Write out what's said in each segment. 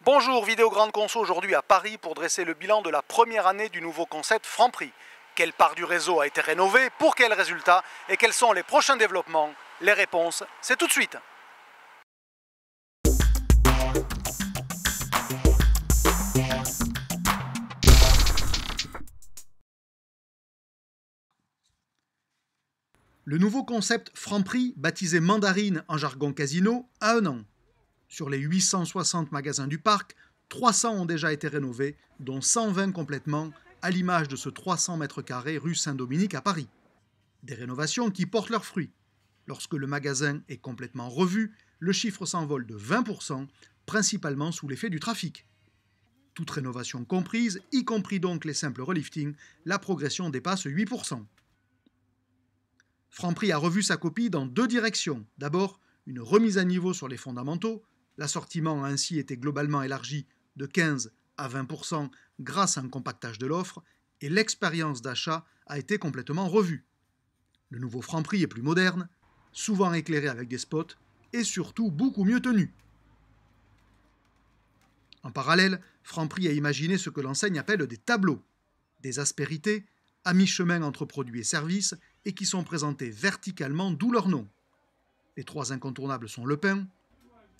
Bonjour, Vidéo Grande Conso aujourd'hui à Paris pour dresser le bilan de la première année du nouveau concept Franprix. Quelle part du réseau a été rénovée, pour quels résultats et quels sont les prochains développements? Les réponses, c'est tout de suite. Le nouveau concept Franprix, baptisé Mandarine en jargon casino, a un an. Sur les 860 magasins du parc, 300 ont déjà été rénovés, dont 120 complètement, à l'image de ce 300 mètres carrés rue Saint-Dominique à Paris. Des rénovations qui portent leurs fruits. Lorsque le magasin est complètement revu, le chiffre s'envole de 20%, principalement sous l'effet du trafic. Toute rénovation comprise, y compris donc les simples reliftings, la progression dépasse 8%. Franprix a revu sa copie dans deux directions. D'abord, une remise à niveau sur les fondamentaux, L'assortiment a ainsi été globalement élargi de 15 à 20% grâce à un compactage de l'offre et l'expérience d'achat a été complètement revue. Le nouveau Franprix est plus moderne, souvent éclairé avec des spots et surtout beaucoup mieux tenu. En parallèle, Franprix a imaginé ce que l'enseigne appelle des tableaux, des aspérités à mi-chemin entre produits et services et qui sont présentés verticalement, d'où leur nom. Les trois incontournables sont le pain,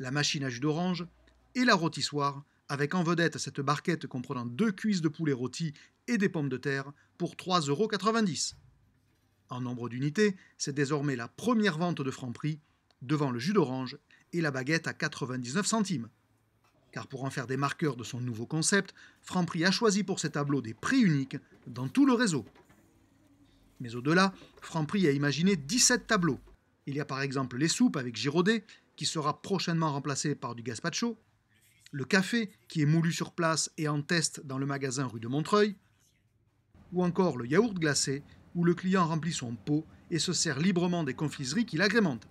la machine à jus d'orange et la rôtissoire, avec en vedette cette barquette comprenant deux cuisses de poulet rôti et des pommes de terre pour 3,90 euros. En nombre d'unités, c'est désormais la première vente de Franprix, devant le jus d'orange et la baguette à 99 centimes. Car pour en faire des marqueurs de son nouveau concept, Franprix a choisi pour ses tableaux des prix uniques dans tout le réseau. Mais au-delà, Franprix a imaginé 17 tableaux. Il y a par exemple les soupes avec Giraudet, qui sera prochainement remplacé par du gazpacho, le café qui est moulu sur place et en test dans le magasin rue de Montreuil, ou encore le yaourt glacé où le client remplit son pot et se sert librement des confiseries qui l'agrémentent.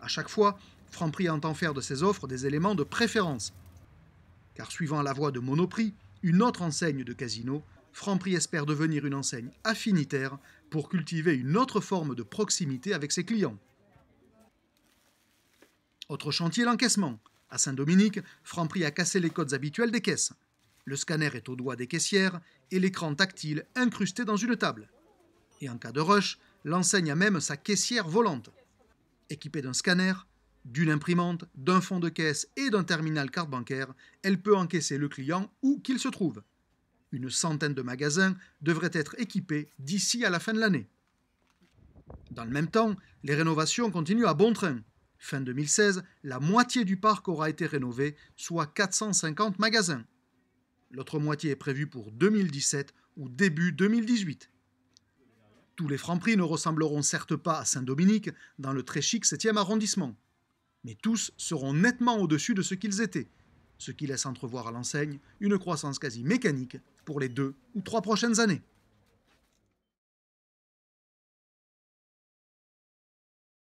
À chaque fois, Franprix entend faire de ses offres des éléments de préférence. Car suivant la voie de Monoprix, une autre enseigne de casino, Franprix espère devenir une enseigne affinitaire pour cultiver une autre forme de proximité avec ses clients. Autre chantier, l'encaissement. À Saint-Dominique, Franprix a cassé les codes habituels des caisses. Le scanner est au doigt des caissières et l'écran tactile incrusté dans une table. Et en cas de rush, l'enseigne a même sa caissière volante. Équipée d'un scanner, d'une imprimante, d'un fond de caisse et d'un terminal carte bancaire, elle peut encaisser le client où qu'il se trouve. Une centaine de magasins devraient être équipés d'ici à la fin de l'année. Dans le même temps, les rénovations continuent à bon train. Fin 2016, la moitié du parc aura été rénové, soit 450 magasins. L'autre moitié est prévue pour 2017 ou début 2018. Tous les francs ne ressembleront certes pas à Saint-Dominique, dans le très chic 7e arrondissement, mais tous seront nettement au-dessus de ce qu'ils étaient, ce qui laisse entrevoir à l'enseigne une croissance quasi mécanique pour les deux ou trois prochaines années.